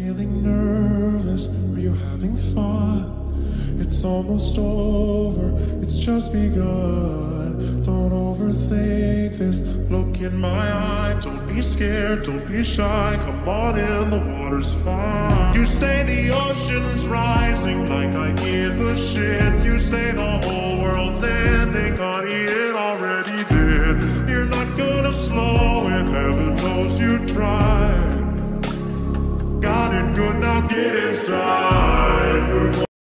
feeling nervous? Are you having fun? It's almost over, it's just begun. Don't overthink this. Look in my eye, don't be scared, don't be shy. Come on in, the water's fine. You say the ocean's rising like I give a shit. You say you're not getting